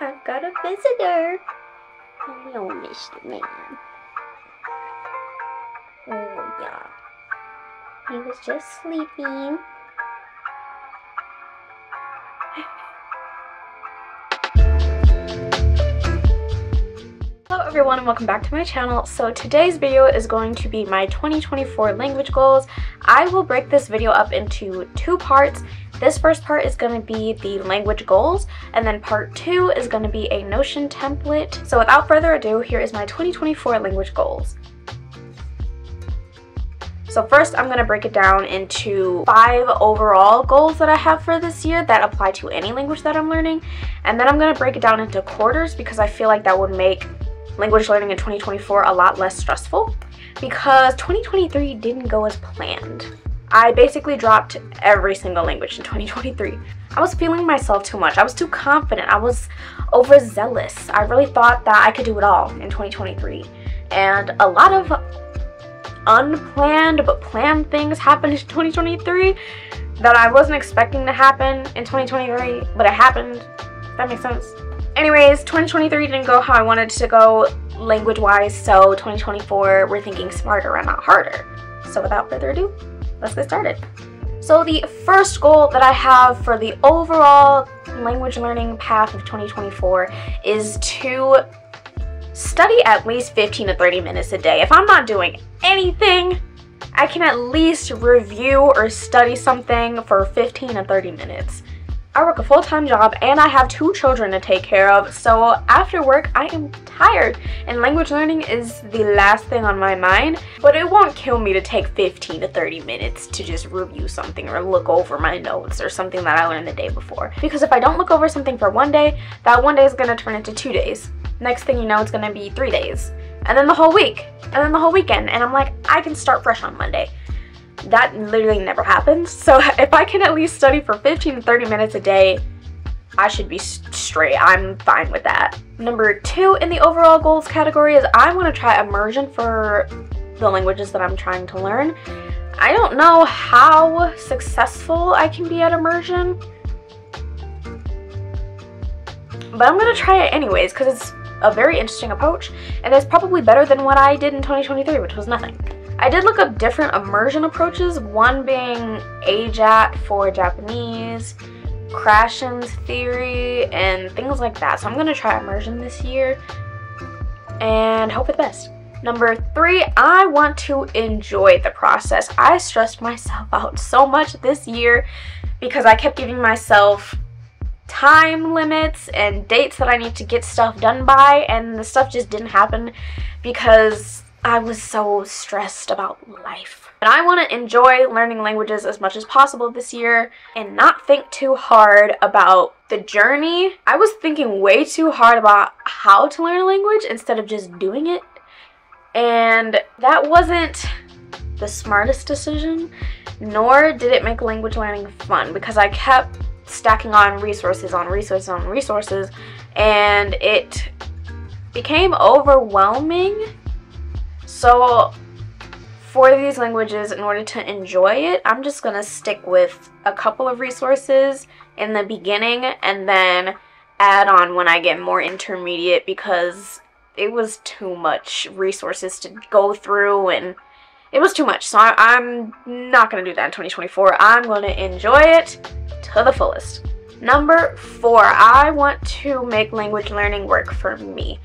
I've got a visitor. Hello, Mr. Man. Oh, yeah. He was just sleeping. Hello everyone and welcome back to my channel. So today's video is going to be my 2024 language goals. I will break this video up into two parts. This first part is going to be the language goals and then part two is going to be a Notion template. So without further ado, here is my 2024 language goals. So first I'm going to break it down into five overall goals that I have for this year that apply to any language that I'm learning. And then I'm going to break it down into quarters because I feel like that would make language learning in 2024 a lot less stressful because 2023 didn't go as planned. I basically dropped every single language in 2023. I was feeling myself too much. I was too confident. I was overzealous. I really thought that I could do it all in 2023. And a lot of unplanned but planned things happened in 2023 that I wasn't expecting to happen in 2023, but it happened. That makes sense. Anyways, 2023 didn't go how I wanted to go language wise, so 2024 we're thinking smarter and not harder. So without further ado, let's get started. So the first goal that I have for the overall language learning path of 2024 is to study at least 15 to 30 minutes a day. If I'm not doing anything, I can at least review or study something for 15 to 30 minutes. I work a full-time job and I have two children to take care of, so after work I am tired and language learning is the last thing on my mind, but it won't kill me to take 15 to 30 minutes to just review something or look over my notes or something that I learned the day before. Because if I don't look over something for one day, that one day is going to turn into two days. Next thing you know, it's going to be three days. And then the whole week. And then the whole weekend. And I'm like, I can start fresh on Monday that literally never happens. So if I can at least study for 15 to 30 minutes a day, I should be straight. I'm fine with that. Number two in the overall goals category is I want to try immersion for the languages that I'm trying to learn. I don't know how successful I can be at immersion, but I'm going to try it anyways because it's a very interesting approach and it's probably better than what I did in 2023, which was nothing. I did look up different immersion approaches, one being AJATT for Japanese, Krashen's theory, and things like that. So I'm going to try immersion this year and hope for the best. Number three, I want to enjoy the process. I stressed myself out so much this year because I kept giving myself time limits and dates that I need to get stuff done by and the stuff just didn't happen because I was so stressed about life. And I want to enjoy learning languages as much as possible this year and not think too hard about the journey. I was thinking way too hard about how to learn a language instead of just doing it. And that wasn't the smartest decision, nor did it make language learning fun because I kept stacking on resources on resources on resources and it became overwhelming so for these languages, in order to enjoy it, I'm just going to stick with a couple of resources in the beginning and then add on when I get more intermediate because it was too much resources to go through and it was too much. So I, am not going to do that in 2024. I'm going to enjoy it to the fullest. Number four, I want to make language learning work for me.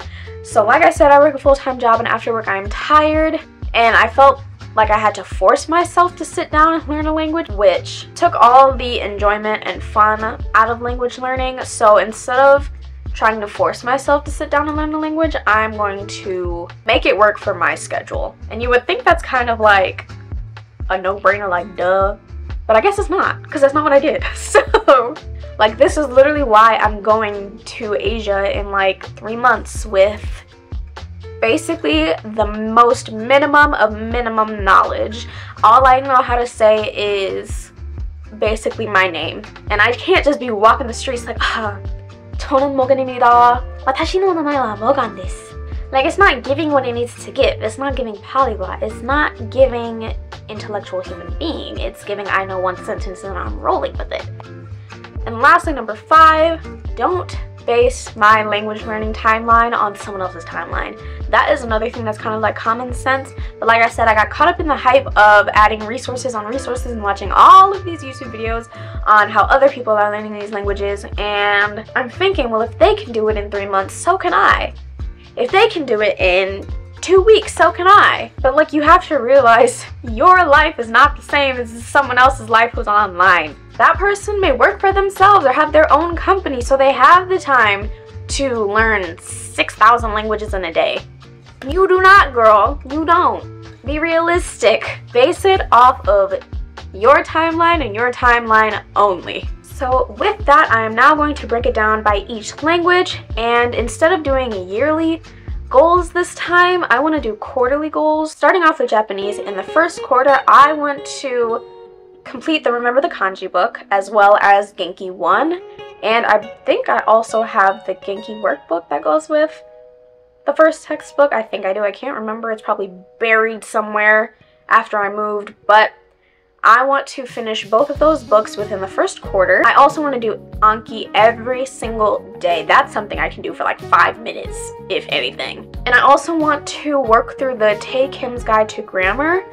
So like I said, I work a full-time job and after work I am tired and I felt like I had to force myself to sit down and learn a language, which took all the enjoyment and fun out of language learning. So instead of trying to force myself to sit down and learn a language, I'm going to make it work for my schedule. And you would think that's kind of like a no-brainer, like duh. But I guess it's not, because that's not what I did. So, like, this is literally why I'm going to Asia in like three months with basically the most minimum of minimum knowledge. All I know how to say is basically my name. And I can't just be walking the streets like, ah, 저는 모건입니다. 와타시노 나마이와 모건 데스. Like it's not giving what it needs to give. It's not giving polyglot. It's not giving intellectual human being. It's giving I know one sentence and I'm rolling with it. And lastly, number five, don't base my language learning timeline on someone else's timeline. That is another thing that's kind of like common sense. But like I said, I got caught up in the hype of adding resources on resources and watching all of these YouTube videos on how other people are learning these languages. And I'm thinking, well, if they can do it in three months, so can I. If they can do it in two weeks, so can I. But like you have to realize your life is not the same as someone else's life who's online. That person may work for themselves or have their own company, so they have the time to learn 6,000 languages in a day. You do not, girl. You don't. Be realistic. Base it off of your timeline and your timeline only. So with that, I am now going to break it down by each language, and instead of doing yearly, goals this time. I want to do quarterly goals. Starting off with Japanese, in the first quarter, I want to complete the Remember the Kanji book as well as Genki 1. And I think I also have the Genki workbook that goes with the first textbook. I think I do. I can't remember. It's probably buried somewhere after I moved, but I want to finish both of those books within the first quarter. I also want to do Anki every single day. That's something I can do for like five minutes, if anything. And I also want to work through the Tae Kim's Guide to Grammar.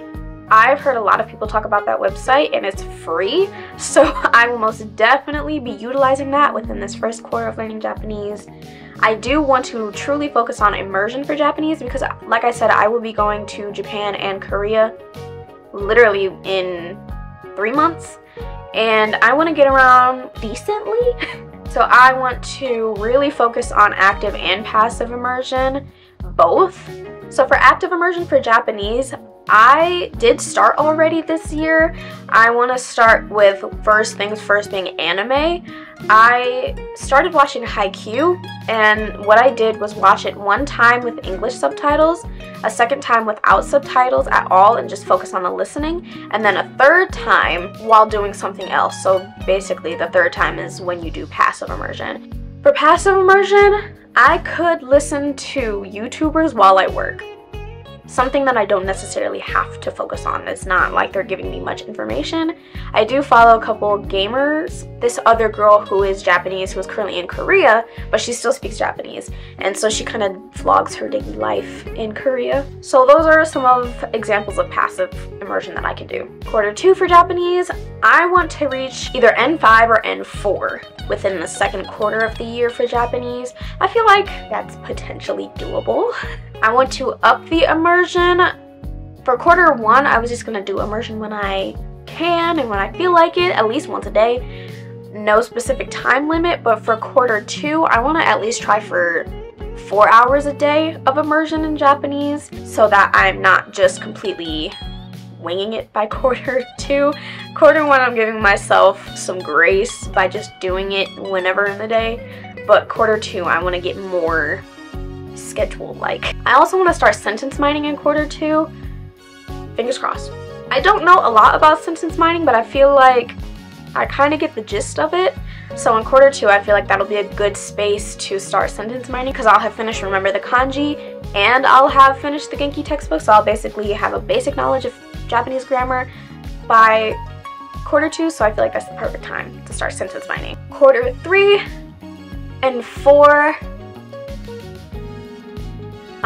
I've heard a lot of people talk about that website and it's free, so I will most definitely be utilizing that within this first quarter of learning Japanese. I do want to truly focus on immersion for Japanese because, like I said, I will be going to Japan and Korea literally in three months and I want to get around decently. so I want to really focus on active and passive immersion, both. So for active immersion for Japanese, I did start already this year. I want to start with first things first being anime. I started watching Haikyuu and what I did was watch it one time with English subtitles, a second time without subtitles at all and just focus on the listening, and then a third time while doing something else. So basically the third time is when you do passive immersion. For passive immersion, I could listen to YouTubers while I work something that I don't necessarily have to focus on. It's not like they're giving me much information. I do follow a couple gamers. This other girl who is Japanese who is currently in Korea, but she still speaks Japanese. And so she kind of vlogs her daily life in Korea. So those are some of examples of passive immersion that I can do. Quarter two for Japanese, I want to reach either N5 or N4 within the second quarter of the year for Japanese. I feel like that's potentially doable. I want to up the immersion. For quarter one, I was just going to do immersion when I can and when I feel like it, at least once a day. No specific time limit, but for quarter two, I want to at least try for four hours a day of immersion in Japanese so that I'm not just completely winging it by quarter two. Quarter one, I'm giving myself some grace by just doing it whenever in the day. But quarter two, I want to get more schedule like. I also want to start sentence mining in quarter two. Fingers crossed. I don't know a lot about sentence mining, but I feel like I kind of get the gist of it. So in quarter two, I feel like that'll be a good space to start sentence mining because I'll have finished Remember the Kanji and I'll have finished the Genki textbook. So I'll basically have a basic knowledge of Japanese grammar by quarter two. So I feel like that's the perfect time to start sentence mining. Quarter three and four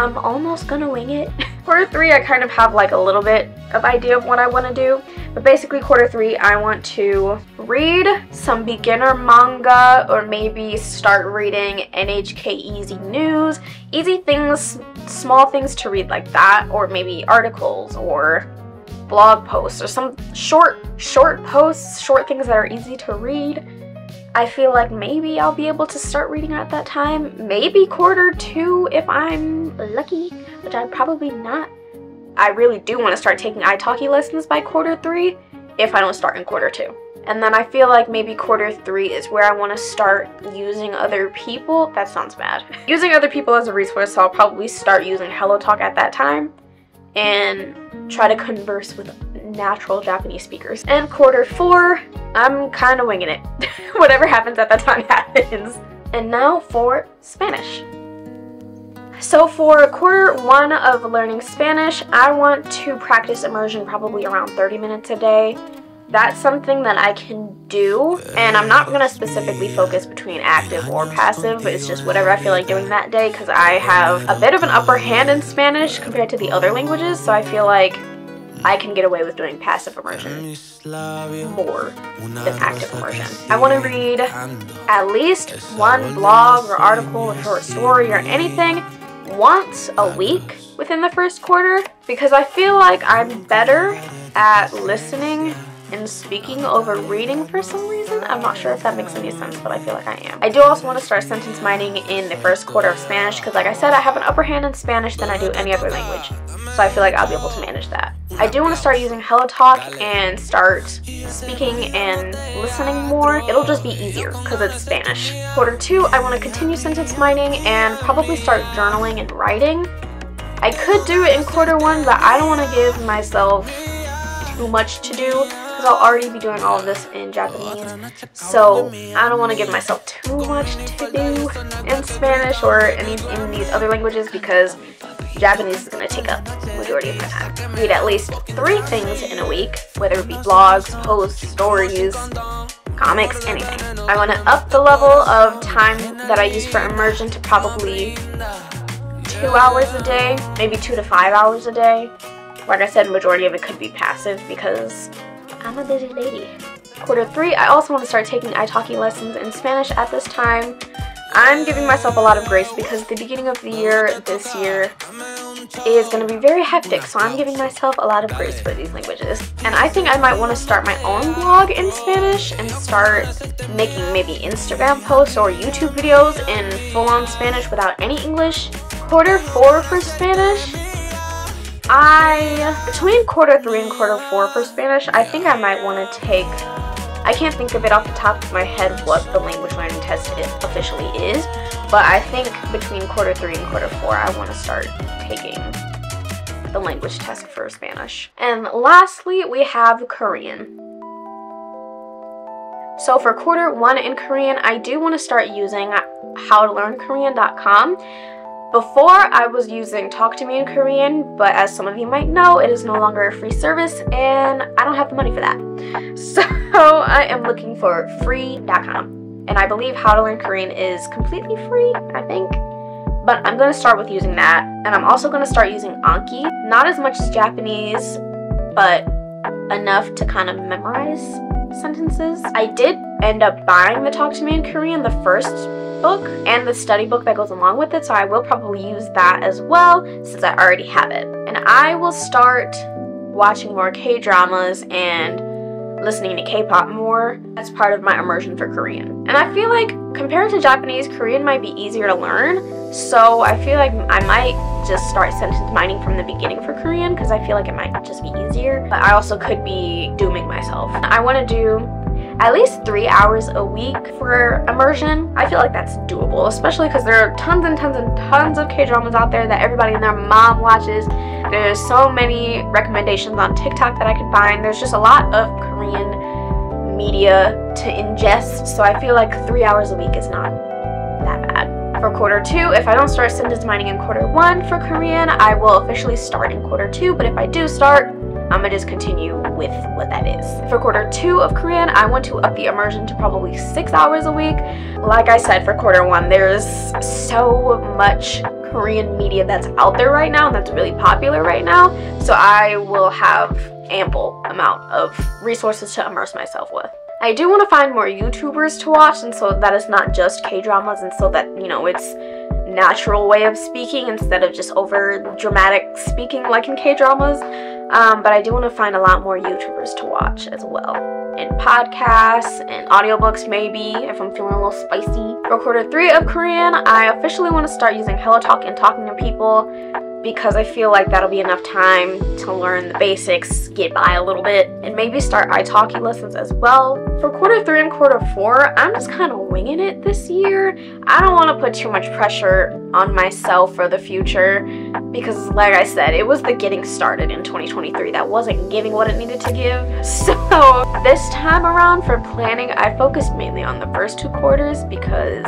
I'm almost gonna wing it. quarter three, I kind of have like a little bit of idea of what I want to do. But basically quarter three, I want to read some beginner manga or maybe start reading NHK Easy News. Easy things, small things to read like that or maybe articles or blog posts or some short, short posts, short things that are easy to read. I feel like maybe I'll be able to start reading at that time. Maybe quarter two if I'm lucky, which I'm probably not. I really do want to start taking italki lessons by quarter three if I don't start in quarter two. And then I feel like maybe quarter three is where I want to start using other people. That sounds bad. using other people as a resource, so I'll probably start using HelloTalk at that time and try to converse with natural Japanese speakers. And quarter four, I'm kind of winging it. Whatever happens at that time happens. And now for Spanish. So for quarter one of learning Spanish, I want to practice immersion probably around 30 minutes a day. that's something that I can do, and I'm not gonna specifically focus between active or passive. It's just whatever I feel like doing that day because I have a bit of an upper hand in Spanish compared to the other languages, so I feel like I can get away with doing passive immersion more than active immersion. I want to read at least one blog or article or short story or anything once a week within the first quarter because I feel like I'm better at listening and speaking over reading for some reason. I'm not sure if that makes any sense, but I feel like I am. I do also want to start sentence mining in the first quarter of Spanish because like I said, I have an upper hand in Spanish than I do any other language. So I feel like I'll be able to manage that. I do want to start using HelloTalk and start speaking and listening more. It'll just be easier because it's Spanish. Quarter two, I want to continue sentence mining and probably start journaling and writing. I could do it in quarter one, but I don't want to give myself too much to do because I'll already be doing all of this in Japanese. So I don't want to give myself too much to do in Spanish or any in these other languages because Japanese is going to take up majority of my time. Read at least three things in a week, whether it be blogs, posts, stories, comics, anything. I want to up the level of time that I use for immersion to probably two hours a day, maybe two to five hours a day. Like I said, majority of it could be passive because I'm a busy lady. Quarter three, I also want to start taking italki lessons in Spanish at this time. I'm giving myself a lot of grace because the beginning of the year this year is going to be very hectic, so I'm giving myself a lot of grace for these languages. And I think I might want to start my own blog in Spanish and start making maybe Instagram posts or YouTube videos in full-on Spanish without any English. Quarter four for Spanish, I, between quarter three and quarter four for Spanish, I think I might want to take, I can't think of it off the top of my head what the language learning test officially is, but I think between quarter three and quarter four, I want to start taking the language test for Spanish. And lastly, we have Korean. So for quarter one in Korean, I do want to start using howtolearnkorean.com. Before, I was using Talk to Me in Korean, but as some of you might know, it is no longer a free service and I don't have the money for that. So I am looking for free.com. And I believe How to Learn Korean is completely free, I think. But I'm going to start with using that. And I'm also going to start using Anki. Not as much as Japanese, but enough to kind of memorize sentences. I did end up buying the Talk to Me in Korean, the first book, and the study book that goes along with it, so I will probably use that as well since I already have it. And I will start watching more K-dramas and listening to K-pop more as part of my immersion for Korean. And I feel like compared to Japanese, Korean might be easier to learn, so I feel like I might just start sentence mining from the beginning for Korean because I feel like it might just be easier, but I also could be dooming myself. I want to do at least three hours a week for immersion. I feel like that's doable, especially because there are tons and tons and tons of K-dramas out there that everybody and their mom watches. There's so many recommendations on TikTok that I could find. There's just a lot of Korean media to ingest, so I feel like three hours a week is not that bad. For quarter two, if I don't start sentence mining in quarter one for Korean, I will officially start in quarter two, but if I do start, I'm gonna just continue with what that is. For quarter two of Korean, I want to up the immersion to probably six hours a week. Like I said, for quarter one, there's so much Korean media that's out there right now and that's really popular right now. So I will have ample amount of resources to immerse myself with. I do want to find more YouTubers to watch and so that is not just K-dramas and so that, you know, it's natural way of speaking instead of just over dramatic speaking like in K-dramas. Um, but I do want to find a lot more YouTubers to watch as well. And podcasts and audiobooks maybe if I'm feeling a little spicy. For quarter three of Korean, I officially want to start using HelloTalk and talking to people because I feel like that'll be enough time to learn the basics, get by a little bit, and maybe start italki lessons as well. For quarter three and quarter four, I'm just kind of winging it this year. I don't want to put too much pressure on myself for the future because like I said, it was the getting started in 2023 that wasn't giving what it needed to give. So this time around for planning, I focused mainly on the first two quarters because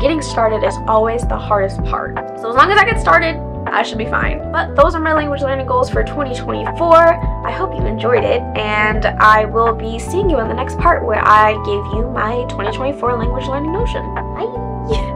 getting started is always the hardest part. So as long as I get started, I should be fine. But those are my language learning goals for 2024. I hope you enjoyed it, and I will be seeing you in the next part where I give you my 2024 language learning notion. Bye.